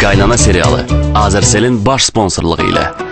Qaynana serialı. Azərselin baş sponsorluğu ilə.